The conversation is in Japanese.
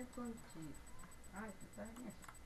でくんち。はい、いただきます。